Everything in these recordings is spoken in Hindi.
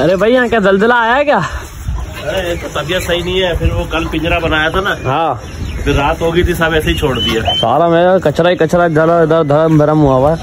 अरे भाई यहाँ क्या दलदला आया है क्या? अरे तो तबीयत सही नहीं है फिर वो कल पिंजरा बनाया था ना। हाँ। फिर रात हो गई थी सब ऐसे ही छोड़ दिया। सारा मेरा कचरा ही कचरा इधर धर्म भरम हुआ हुआ है।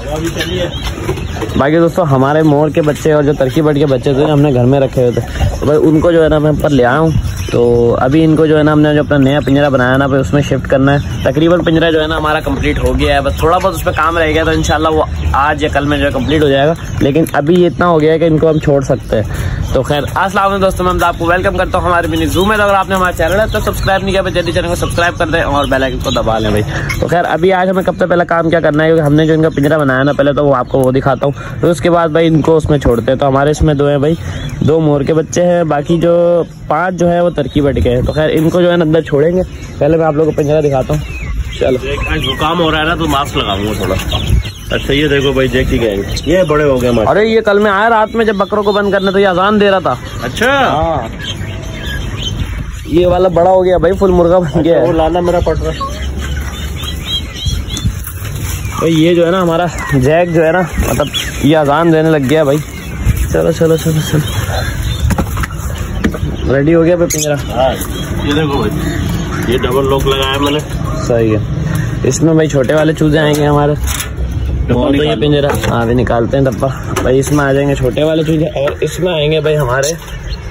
बाकी दोस्तों, हमारे मोर के बच्चे और जो तरकी बट के बच्चे थे, हमने घर में रखे हुए थे। तो भाई, उनको जो है ना, मैं ऊपर ले हूँ। तो अभी इनको जो है ना, हमने जो अपना नया पिंजरा बनाया ना, भाई, उसमें शिफ्ट करना है। तकरीबन पिंजरा जो है ना, हमारा कंप्लीट हो गया है। बस थोड़ा बहुत उस पर काम रह गया तो इंशाल्लाह वो आज या कल में जो है कंप्लीट हो जाएगा। लेकिन अभी ये इतना हो गया है कि इनको हम छोड़ सकते हैं। तो खैर असला दोस्तों, मैं आपको वेलकम करता हूँ हमारे मिनी जूम में। अगर आपने हमारा चैनल है तो सब्सक्राइब नहीं किया जल्दी चैनल को सब्सक्राइब कर दें और बेल आइकन को दबा लें, भाई। तो खैर, अभी आज हमें कब तक पहले काम क्या करना है? क्योंकि हमने जो इनका पिंजरा बनाया ना, पहले तो वो आपको वो दिखाता हूँ। फिर उसके बाद भाई इनको उसमें छोड़ते हैं। तो हमारे इसमें दो हैं भाई। दो मोर के बच्चे हैं। बाकी जो पाँच जो है वो तरकी बट गए हैं। तो खैर इनको जो है अंदर छोड़ेंगे। पहले मैं आप लोगों को पिंजरा दिखाता हूँ। चलो। आज जुकाम हो रहा है ना तो मास्क लगाऊँगा थोड़ा। अच्छा ये देखो भाई जैकी गैंग। ये बड़े हो गए अरे ये कल में आया रात में जब बकरों को बंद करने तो ये अजान दे रहा था। अच्छा। हाँ। ये वाला बड़ा हो गया भाई फुल मुर्गा बन गया वो लाना मेरा पट रहा भाई ये जो है ना हमारा जैक जो है ना मतलब ये अजान देने लग गया भाई। चलो चलो चलो चलो। रेडी हो गया भाई पिंजरा हाँ ये देखो भाई ये डबल लॉक लगाया मैंने। सही है। इसमें भाई छोटे वाले चूजे आएँगे हमारे। तो ये पिंजरा। हाँ भी निकालते हैं डब्बा। भाई इसमें आ जाएँगे छोटे वाले चूजे और इसमें आएँगे भाई हमारे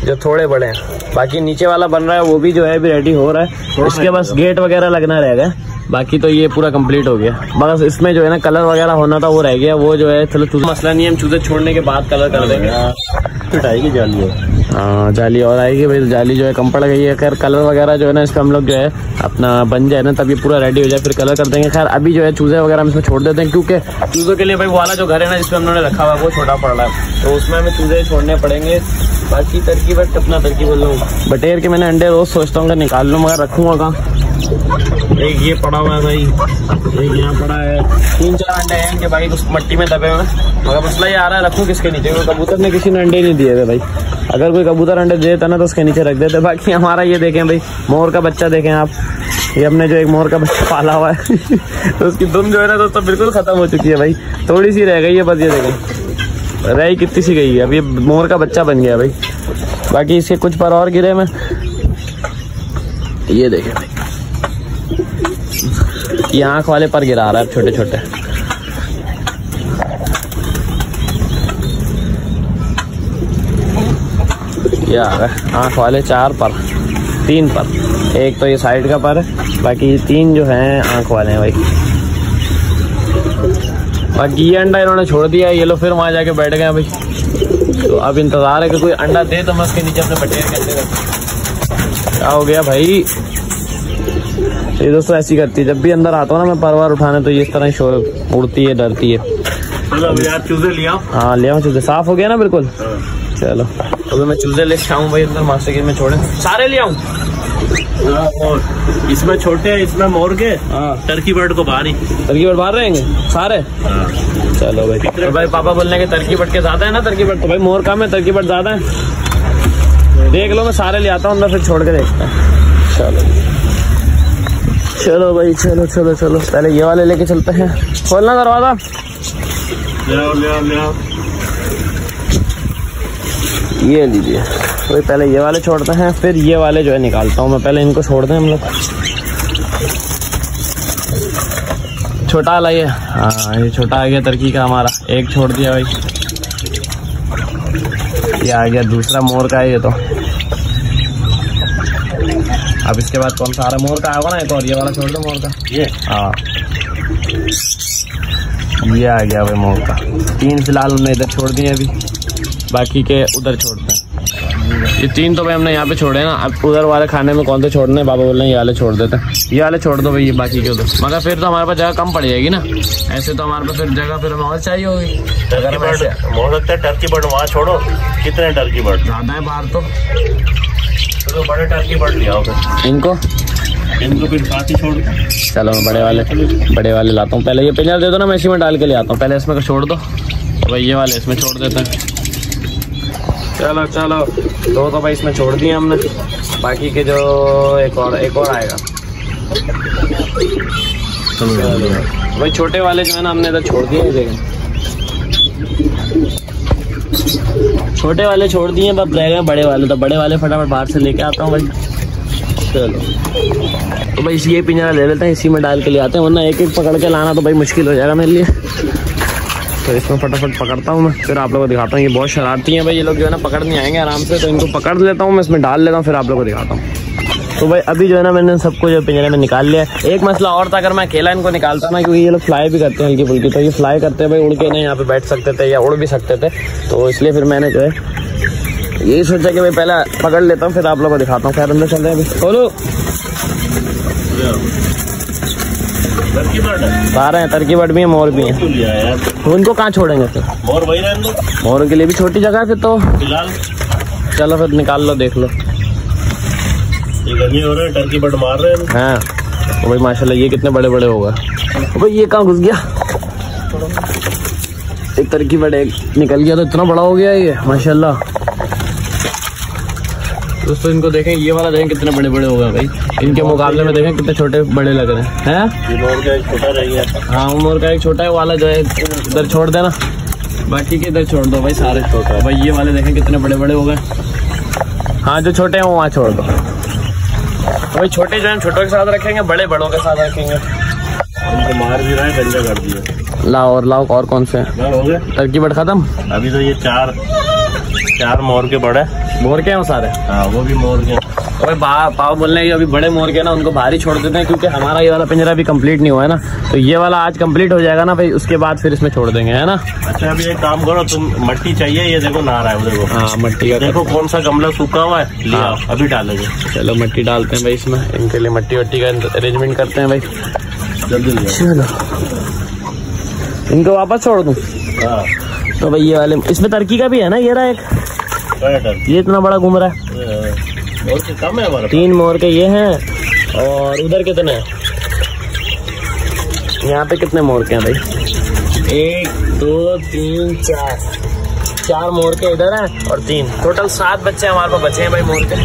जो थोड़े बड़े हैं। बाकी नीचे वाला बन रहा है वो भी जो है अभी रेडी हो रहा है। इसके बस गेट वगैरह लगना रह गया। बाकी तो ये पूरा कंप्लीट हो गया। बस इसमें जो है ना कलर वगैरह होना था वो रह गया। वो जो है चलो मसला नहीं है हम चूजे छोड़ने के बाद कलर कर देंगे। आएगी जाली हाँ जाली और आएगी भाई। जाली जो है कम पड़ गई है। खैर कलर वगैरह जो है ना इस पे हम लोग जो है अपना बन जाए ना तब ये पूरा रेडी हो जाए फिर कलर कर देंगे। खैर अभी जो है चूजे वगैरह हम इसमें छोड़ देते हैं क्योंकि चूजों के लिए भाई वो वाला जो घर है ना जिसमें हमने रखा हुआ वो छोटा पड़ रहा है। तो उसमें हमें चूजे छोड़ने पड़ेंगे। बाकी तरकीब बट अपना तरकीब बोल रहा हूँ। बटेर के मैंने अंडे रोज सोचता हूँ निकाल लूँ मगर रखूँगा कहाँ? एक ये पड़ा हुआ है भाई। एक यहाँ पड़ा है। तीन चार अंडे हैं इनके भाई, उस मट्टी में दबे हुए। मगर मसला ये आ रहा है, रखूँ किसके नीचे क्योंकि कबूतर ने किसी ने अंडे नहीं दिए थे भाई। अगर कोई कबूतर अंडे देता ना तो उसके नीचे रख देते। बाकी हमारा ये देखें भाई, मोर का बच्चा देखें आप। ये हमने जो एक मोर का बच्चा पाला हुआ है तो उसकी दुम जो है ना दोस्तों बिल्कुल खत्म हो चुकी है भाई। थोड़ी सी रह गई है, बस ये देखें। रही कितनी सी गई है, अब ये मोर का बच्चा बन गया भाई। बाकी इसके कुछ पर और गिरे में ये देखें भाई। ये आँख वाले पर गिरा रहा है छोटे छोटे। ये आ रहा है, आँख वाले चार पर, तीन पर। एक तो ये साइड का पर है, बाकी तीन जो हैं, आँख वाले हैं भाई। बाकी ये अंडा इन्होंने छोड़ दिया ये लोग फिर वहाँ जाके बैठ गए भाई। तो अब इंतज़ार है कि कोई अंडा दे तो मैं उसके नीचे अपने बटेर कहते क्या हो गया भाई? ये दोस्तों ऐसी करती है। जब भी अंदर आता हूँ ना मैं परवार उठाने तो ये इस तरह ही शोर उड़ती है डरती है। यार चूजे लिया हाँ चूजे। साफ़ हो गया ना बिल्कुल? चलो। अभी मैं चूजे ले आऊँ भाई अंदर मास्टर गिर में छोड़े। सारे ले आऊँ? हाँ, और इसमें छोटे हैं इसमें मोर के। हाँ। टर्की बर्ड को बाहर ही। तरकी बट बाहर रहेंगे? सारे? हाँ। चलो भाई। तो भाई पापा बोलने के तरकी बट के ज़्यादा है ना तरकी बट तो भाई मोर कम है तरकी बट ज़्यादा है। देख लो मैं सारे ले आता हूँ अंदर फिर छोड़ के देखता हूँ। चलो। चलो भाई चलो चलो चलो। पहले ये वाले लेके चलते हैं। खोलना दरवाज़ा। ये लीजिए। तो पहले ये वाले छोड़ते हैं फिर ये वाले जो है निकालता हूँ मैं। पहले इनको छोड़ दें हम लोग। छोटा वाला ये। हाँ ये छोटा आ गया तरकी का हमारा। एक छोड़ दिया भाई। ये आ गया दूसरा मोर का है ये तो। अब इसके बाद कौन सा? आ रहा है? मोर का आएगा ना एक और ये वाला छोड़ दो मोर का। ये। हाँ। ये आ गया भाई मोर का। तीन फ़िलहाल हमने इधर छोड़ दिए अभी। बाकी के उधर छोड़ते हैं। ये तीन तो भाई हमने यहाँ पे छोड़े ना। अब उधर वाले खाने में कौन से छोड़ने हैं? बाबा बोल रहे हैं ये वाले छोड़ देते हैं। ये वाले छोड़ दो भाई ये बाकी के उधर। मगर फिर तो हमारे पास जगह कम पड़ जाएगी ना। ऐसे तो हमारे पास फिर जगह फिर हमें और चाहिए होगी। अगर टर्की बर्ड हो सकता है टर्की बर्ड वहाँ छोड़ो। कितने टर्की बर्ड? ज़्यादा है बाहर तो। तो बड़े टर्की बर्ड ले आओ इनको? इनको फिर साथ ही छोड़ दो। चलो मैं बड़े वाले बड़े वाले लाता हूँ। पहले ये पिंजर दे दो ना मैं इसी में डाल के ले आता हूँ। पहले इसमें का छोड़ दो भाई ये वाले इसमें छोड़ देते हैं। चलो चलो। दो तो भाई इसमें छोड़ दिए हमने। बाकी के जो एक और एक और आएगा। भाई छोटे वाले जो है ना हमने इधर छोड़ दिए देखें। छोटे वाले छोड़ दिए, बस रह गए बड़े वाले। तो बड़े वाले फटाफट बाहर से लेके आता हूँ भाई। चलो। तो भाई ये पिंजरा ले लेते हैं, इसी में डाल के ले आते हैं, वरना एक एक पकड़ के लाना तो भाई मुश्किल हो जाएगा मेरे लिए। तो इसमें फटाफट पकड़ता हूँ मैं, फिर आप लोगों को दिखाता हूँ। ये बहुत शरारती हैं भाई, ये लोग जो है ना, पकड़ नहीं आएँगे आराम से तो इनको पकड़ लेता हूँ मैं, इसमें डाल लेता हूँ, फिर आप लोगों को दिखाता हूँ। तो भाई अभी जो है ना मैंने सबको जो पिंजरे में निकाल लिया एक मसला और था अगर मैं अकेला इनको निकालता ना क्योंकि ये लोग फ्लाई भी करते हैं हल्की फुल्की तो ये फ्लाई करते हैं भाई उड़ के नहीं यहाँ पे बैठ सकते थे या उड़ भी सकते थे। तो इसलिए फिर मैंने जो है यही सोचा कि भाई पहले पकड़ लेता हूँ फिर आप लोगों को दिखाता हूँ। खैर अंदर चल रहे हैं अभी। बोलो। टर्की बर्ड है सारे हैं तरकी बट भी है मोर भी हैं। उनको कहाँ छोड़ेंगे फिर? मोर वही मोरों के लिए भी छोटी जगह है फिर तो। चलो फिर निकाल लो देख लो। ये हो रहा है टर्की बर्ड मार रहे हैं। हाँ। तो भाई माशाल्लाह ये कितने बड़े बड़े होगा। तो भाई ये कहाँ घुस गया? एक तरकी बट एक निकल गया तो इतना बड़ा हो गया ये माशाल्लाह। दोस्तों इनको देखें ये वाला देखें कितने बड़े बड़े हो गए भाई। इनके मुकाबले में देखें कितने छोटे बड़े लग रहे हैं। हैं? ये मोर का एक छोटा रह गया। हाँ उमर का एक छोटा है वाला जो है इधर छोड़ देना। बाकी के इधर छोड़ दो भाई सारे छोटे भाई ये वाले देखें कितने बड़े बड़े हो गए। हाँ जो छोटे हैं वो वहाँ छोड़ दो। भाई छोटे जो है छोटों के साथ रखेंगे बड़े बड़ों के साथ रखेंगे। मार भी रहे है गंजा कर दिया। लाओ और लाओ और कौन से? हैं गए? टर्की बट खत्म? अभी तो ये चार चार मोर के बड़े। मोर के हैं सारे? हाँ वो भी मोर के बा- पाव बोलने के अभी बड़े मोर के ना उनको ही छोड़ देते हैं क्योंकि हमारा ये वाला पिंजरा भी कंप्लीट नहीं हुआ है ना। तो ये वाला आज कंप्लीट हो जाएगा ना भाई उसके बाद फिर इसमें छोड़ देंगे है ना? अच्छा अभी एक काम करो तुम मट्टी चाहिए ये देखो नहा रहा है देखो। हाँ मट्टी का देखो कौन सा गमला सूखा हुआ है लिया हाँ। अभी डालेंगे। चलो मट्टी डालते हैं भाई इसमें इनके लिए मट्टी वट्टी का अरेंजमेंट करते हैं भाई। जल्दी चलो। इनको वापस छोड़ दूँ? हाँ। तो भाई ये वाले इसमें तरकी का भी है ना ये रहा एक? ये इतना बड़ा घूम रहा है। से कम है हमारा तीन मोर के ये हैं और उधर कितने हैं? यहाँ पे कितने मोर के हैं भाई? एक दो तीन चार। चार मोर के इधर हैं और तीन। टोटल सात बच्चे हमारे पास बचे हैं भाई मोर के।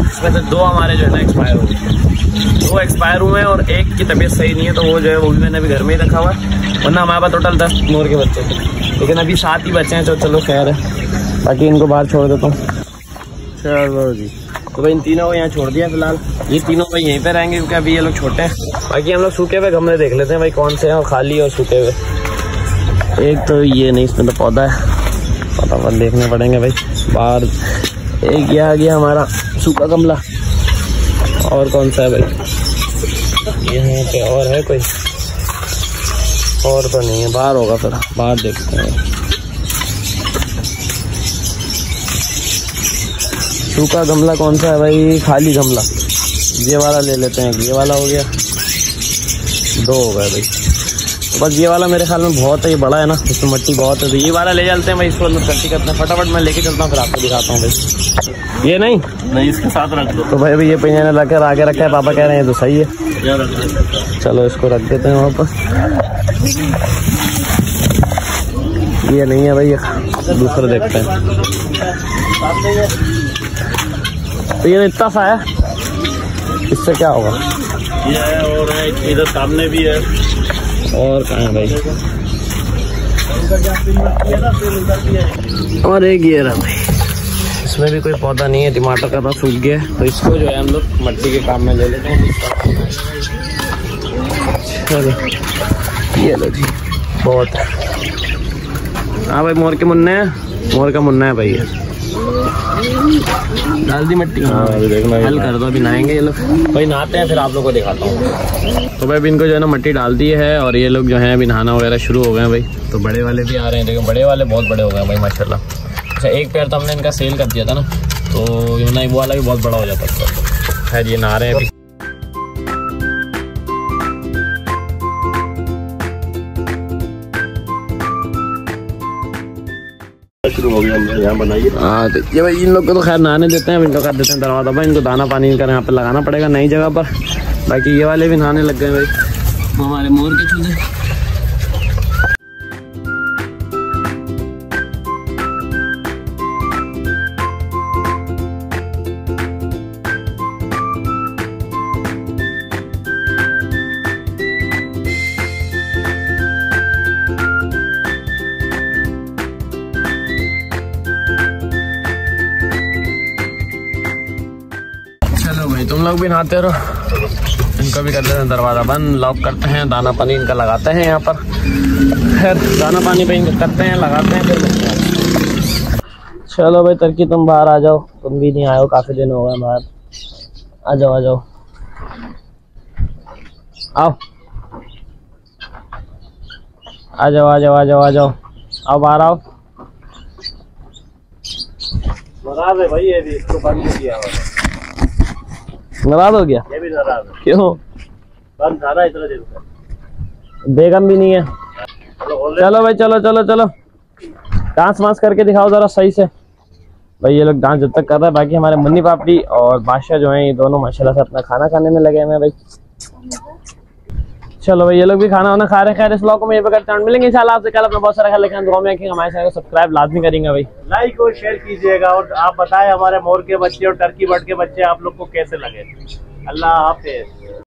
इसमें से दो हमारे जो है ना एक्सपायर हो। गए दो एक्सपायर हुए हैं और एक की तबीयत सही नहीं है तो वो जो है वो भी मैंने अभी घर में ही रखा हुआ है। वरना हमारे पास टोटल दस मोर के बच्चे थे। लेकिन अभी सात ही बच्चे हैं तो चलो खैर है। बाकी इनको बाहर छोड़ देता हूँ। चलो जी। तो भाई इन तीनों को यहाँ छोड़ दिया फ़िलहाल। ये तीनों भाई यहीं पे रहेंगे क्योंकि अभी ये लोग छोटे हैं। बाकी हम लोग सूखे हुए गमले देख लेते हैं भाई कौन से हैं और खाली और सूखे हुए। एक तो ये नहीं इसमें तो पौधा है। फटाफट देखने पड़ेंगे भाई। बाहर एक ये आ गया हमारा सूखा गमला। और कौन सा है भाई? यहाँ पे और है कोई? और तो नहीं है बाहर होगा फिर बाहर देखते हैं। सूखा गमला कौन सा है भाई? खाली गमला। ये वाला ले लेते हैं। ये वाला हो गया। दो हो गए भाई। तो बस ये वाला मेरे ख्याल में बहुत है ये बड़ा है ना। इसमें मिट्टी बहुत है। तो ये वाला ले चलते हैं भाई। इसको कट्टी करते हैं। फटाफट मैं लेके चलता हूँ फिर आपको दिखाता हूँ भाई। ये नहीं? नहीं इसके साथ रख दो। तो भाई अभी ये पिंजरे रख कर आगे रखा है। पापा कह रहे हैं तो सही है। चलो इसको रख देते हैं वापस। ये नहीं है भाई ये दूसरा देखते हैं। तो ये इतना सा है। इससे क्या होगा? ये है और है इधर सामने भी है। और कहाँ है भाई? और एक ये रहा भाई। इसमें भी कोई पौधा नहीं है टमाटर का था सूख गया। है, तो इसको जो है हम लोग मट्टी के काम में ले लेते हैं। चलो ये लो जी। बहुत है। हाँ भाई मोर के मुन्ने हैं। मोर का मुन्ना है भाई ये। डाल दी मिट्टी। हाँ, अभी देखना। हल कर दो अभी नहाएँगे ये लोग। भाई नहाते हैं फिर आप लोग को दिखाता हूँ। तो भाई अभी इनको जो है ना मिट्टी डाल दी है और ये लोग जो है अभी नहाना वगैरह शुरू हो गए हैं भाई। तो बड़े वाले भी आ रहे हैं देखो बड़े वाले बहुत बड़े हो गए हैं भाई माशाला अच्छा एक पैर तो हमने इनका सेल कर दिया था ना तो ये ना वो वाला भी बहुत बड़ा हो जाता है। खैर ये नहा रहे हैं अभी। शुरू हो गया यहाँ बनाइए। हाँ तो ये भाई इन लोग को तो खैर नहाने देते हैं अब इनको कर देते हैं दरवाज़ा भाई इनको दाना पानी इनका यहाँ पे लगाना पड़ेगा नई जगह पर। बाकी ये वाले भी नहाने लग गए भाई। हमारे मोर के चूजे लोग भी नहाते रहो। इनको भी कर देते हैं, दरवाज़ा बंद लॉक करते हैं, दाना पानी इनका लगाते हैं यहाँ पर। खैर, दाना पानी पे इनका करते हैं, लगाते हैं चलो भाई तरकी तुम बाहर आ जाओ। तुम भी नहीं आए हो, काफ़ी दिन हो गए बाहर। आ जाओ आ जाओ। आओ। आ जाओ आ जाओ आ जाओ आ जाओ। आओ, बाहर आओ। है भाई, ये भी, इसको बंद किया हुआ नाराज़ हो गया? ये भी नाराज़ क्यों? बंद था ना इतना देर बेगम भी नहीं है। चलो चलो भाई चलो चलो चलो। डांस वांस करके दिखाओ जरा सही से। भाई ये लोग डांस जब तक कर रहे हैं बाकी हमारे मुन्नी पापड़ी और बादशाह जो हैं ये दोनों माशाल्लाह से अपना खाना खाने में लगे हुए हैं भाई। चलो भाई, ये लोग भी खाना वाना खा रहे हैं। खैर, इस ब्लॉग में ये बगैर मिलेंगे इंशाल्लाह आपसे। कल अपना बहुत सारा ख्याल रखें। दुआ में हमारे चैनल को सब्सक्राइब लाजमी करेंगे भाई। लाइक और शेयर कीजिएगा और आप बताएँ हमारे मोर के बच्चे और टर्की बर्ड के बच्चे आप लोग को कैसे लगे। अल्लाह हाफिज।